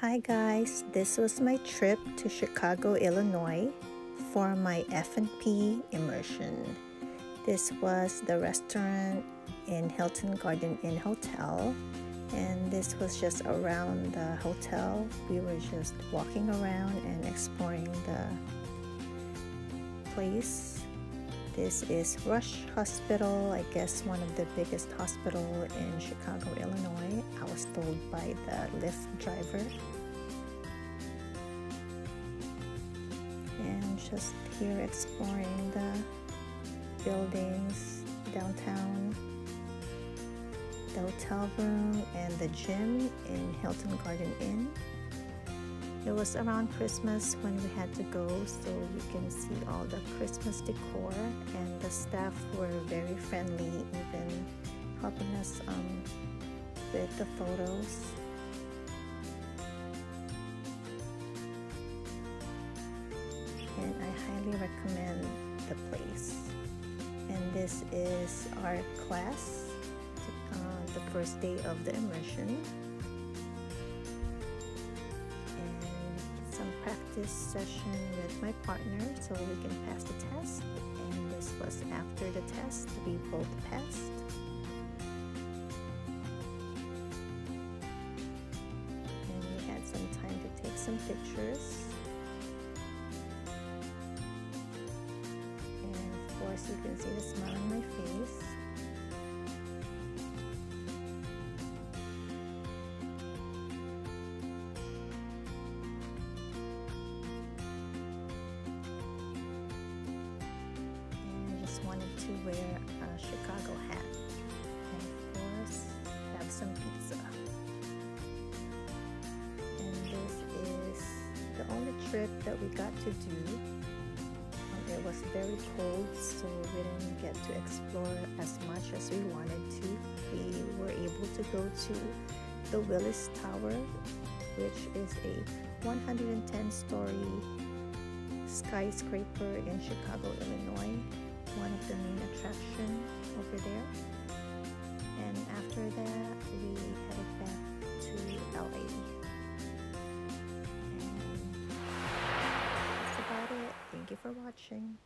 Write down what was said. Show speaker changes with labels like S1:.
S1: Hi guys, this was my trip to Chicago, Illinois for my FNP immersion. This was the restaurant in Hilton Garden Inn Hotel and this was just around the hotel. We were just walking around and exploring the place this is Rush Hospital, I guess one of the biggest hospital in Chicago, Illinois. I was told by the Lyft driver. And just here exploring the buildings downtown, the hotel room and the gym in Hilton Garden Inn. It was around Christmas when we had to go, so you can see all the Christmas decor, and the staff were very friendly, even helping us um, with the photos. And I highly recommend the place. And this is our class, uh, the first day of the immersion. Practice session with my partner so we can pass the test. And this was after the test. We both passed. And we had some time to take some pictures. And of course you can see the smile on my wanted to wear a Chicago hat and of course have some pizza. And this is the only trip that we got to do. Um, it was very cold so we didn't get to explore as much as we wanted to. We were able to go to the Willis Tower which is a 110 story skyscraper in Chicago, Illinois one of the main attraction over there. And after that we headed back to LA and that's about it. Thank you for watching